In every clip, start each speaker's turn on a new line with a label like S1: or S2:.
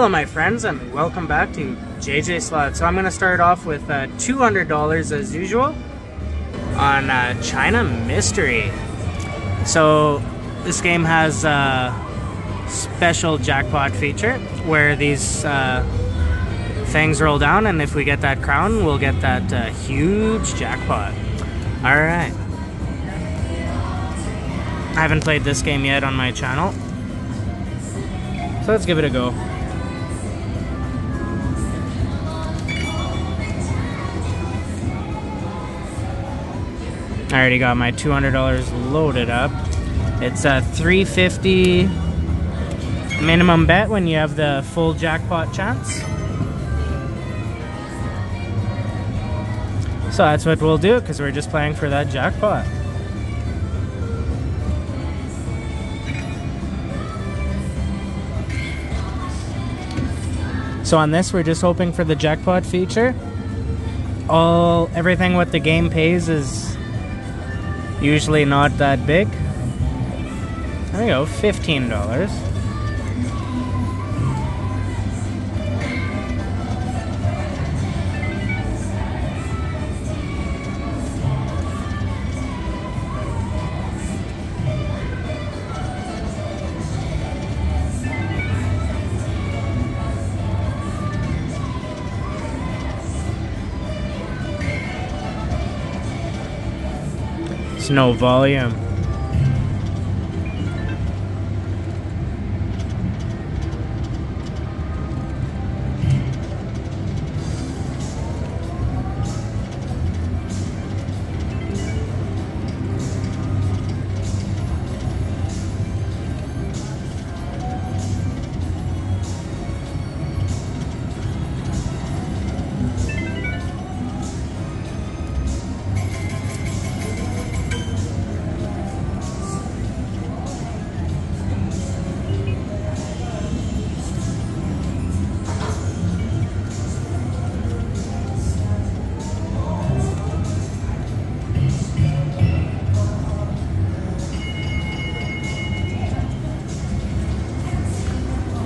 S1: Hello my friends and welcome back to JJ Slot. So I'm going to start off with uh, $200 as usual on uh, China Mystery. So this game has a special jackpot feature where these uh, things roll down and if we get that crown we'll get that uh, huge jackpot. Alright. I haven't played this game yet on my channel. So let's give it a go. I already got my $200 loaded up. It's a 350 minimum bet when you have the full jackpot chance. So that's what we'll do because we're just playing for that jackpot. So on this, we're just hoping for the jackpot feature. All everything what the game pays is usually not that big. There we go, $15. No volume.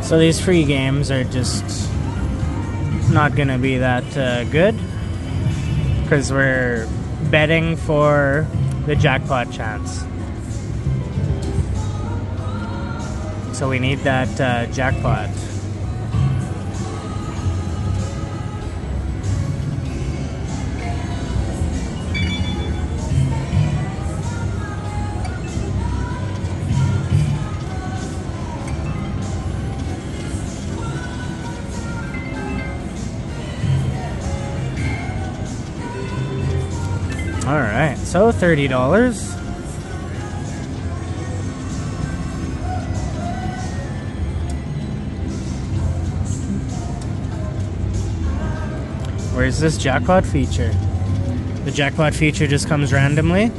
S1: So these free games are just not going to be that uh, good because we're betting for the jackpot chance. So we need that uh, jackpot. So $30. Where's this jackpot feature? The jackpot feature just comes randomly.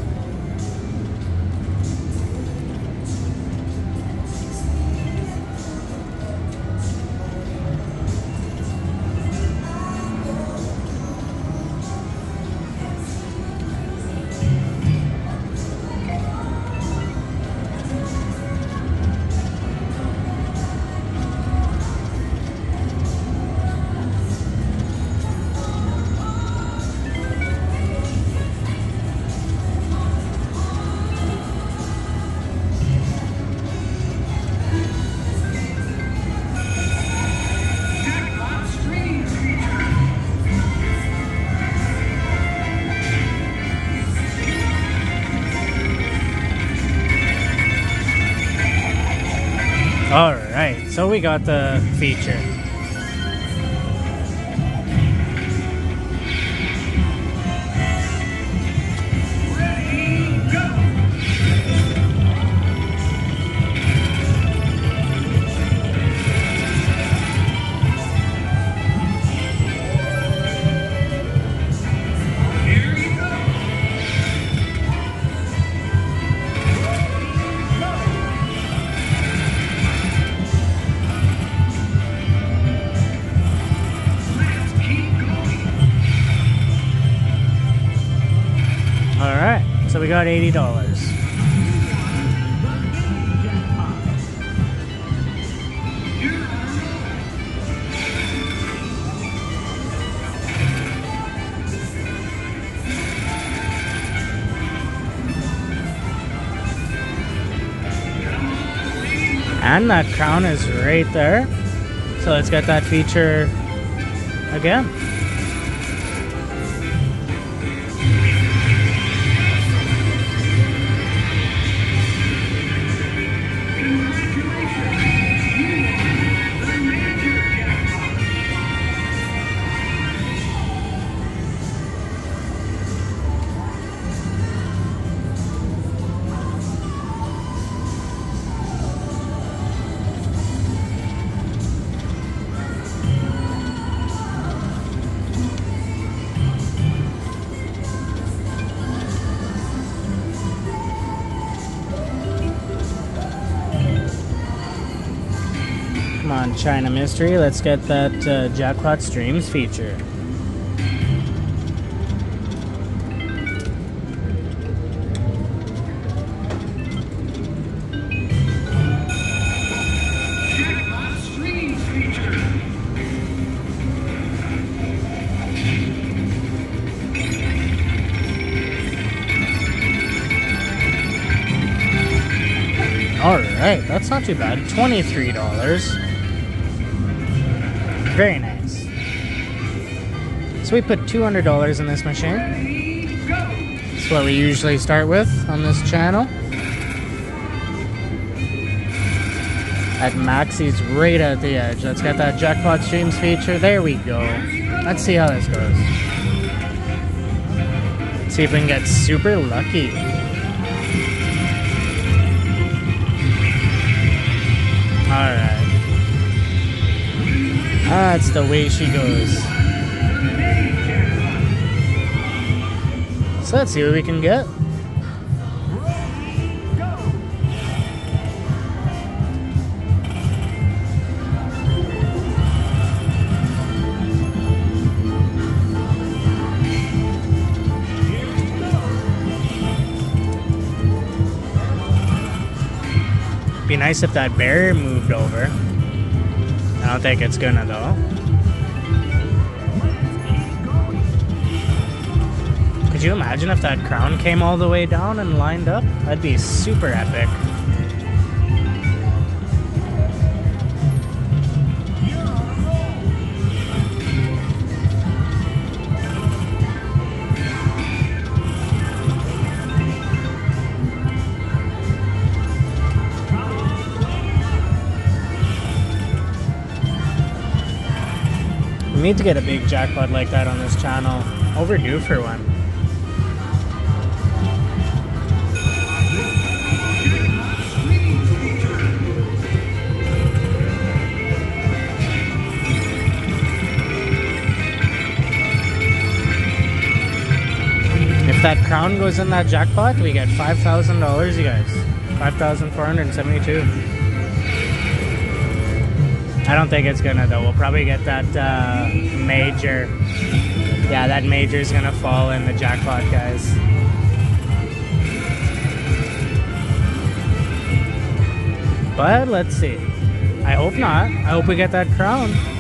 S1: We got the feature. So we got $80. And that crown is right there. So it's got that feature again. China Mystery. Let's get that uh, Jackpot Streams feature. Alright, that's not too bad. $23. Very nice. So we put $200 in this machine. That's what we usually start with on this channel. At Maxie's right at the edge. Let's get that jackpot streams feature. There we go. Let's see how this goes. see if we can get super lucky. Alright. That's the way she goes. So let's see what we can get. Be nice if that bear moved over. I don't think it's gonna though. Could you imagine if that crown came all the way down and lined up? That'd be super epic. Need to get a big jackpot like that on this channel. Overdue for one. If that crown goes in that jackpot, we get $5,000, you guys. 5472 I don't think it's gonna though. We'll probably get that uh, major. Yeah, that major is gonna fall in the jackpot, guys. But let's see. I hope not. I hope we get that crown.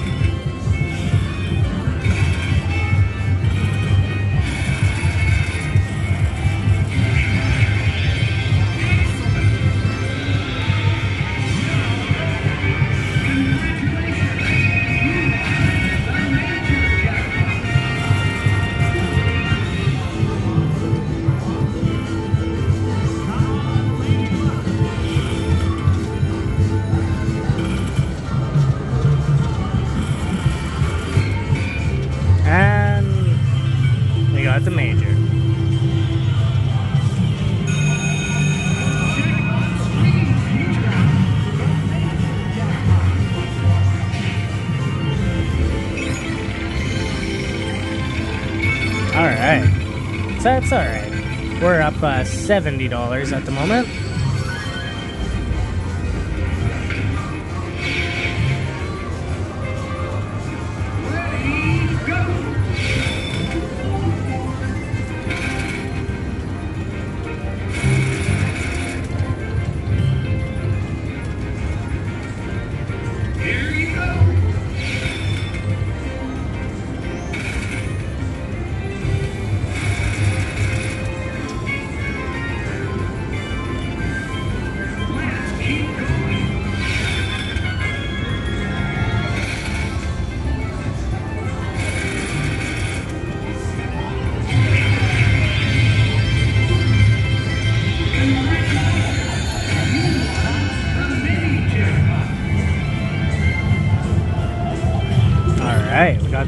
S1: That's all right. We're up uh, seventy dollars at the moment.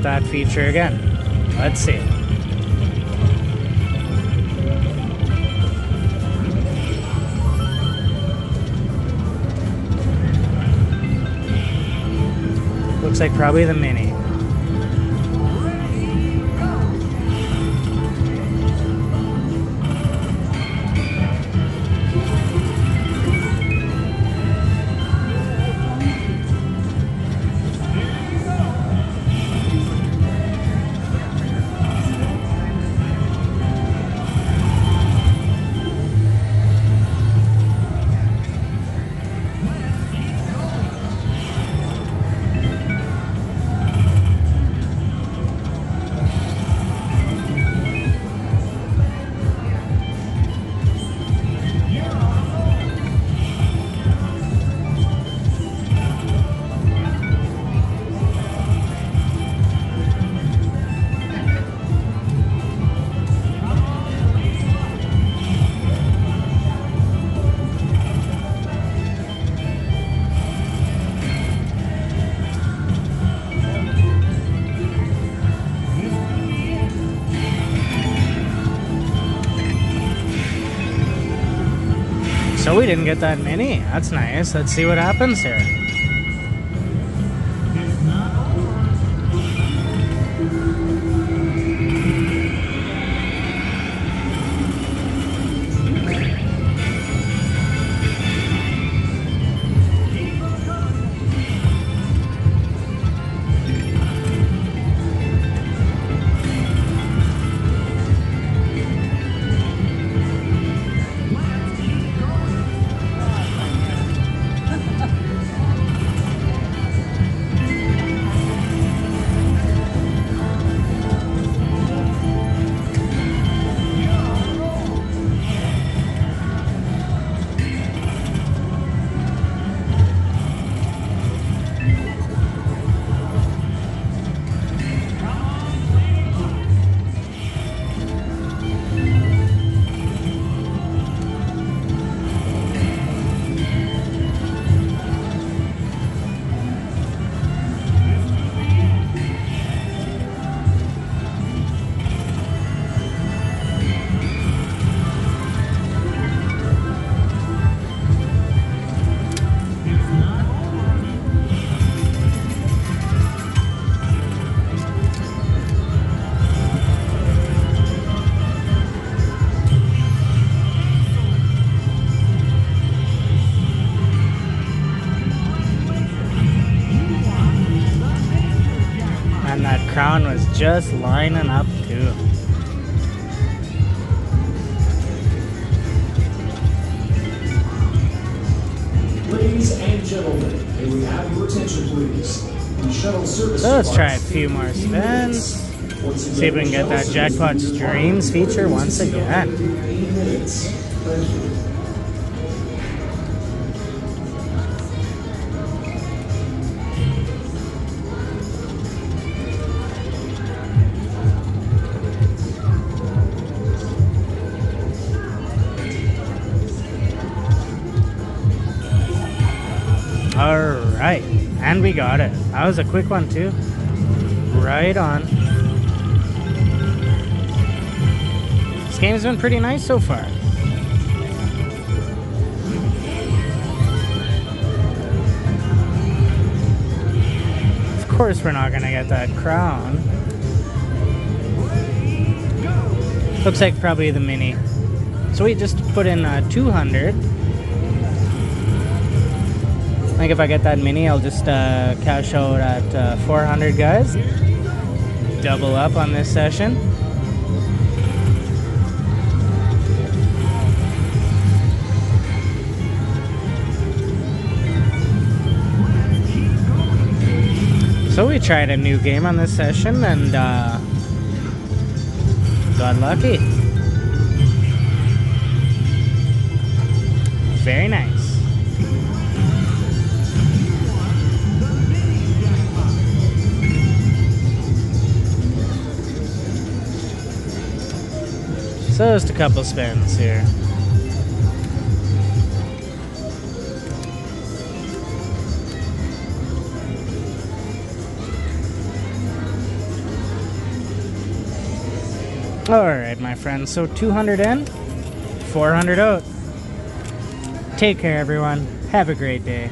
S1: That feature again. Let's see. Looks like probably the Mini. So we didn't get that many. That's nice. Let's see what happens here. Crown was just lining up too.
S2: Ladies and gentlemen, may we have your attention, please? The shuttle service.
S1: So let's try a few more spins. See if we can get that jackpot streams feature once again. And we got it. That was a quick one too. Right on. This game's been pretty nice so far. Of course, we're not gonna get that crown. Looks like probably the mini. So we just put in uh, 200. I think if I get that mini, I'll just uh, cash out at uh, 400, guys. Double up on this session. So we tried a new game on this session and uh, got lucky. Very nice. So just a couple spins here. Alright, my friends, so 200 in, 400 out. Take care, everyone. Have a great day.